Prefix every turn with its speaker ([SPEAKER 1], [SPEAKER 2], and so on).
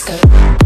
[SPEAKER 1] disco.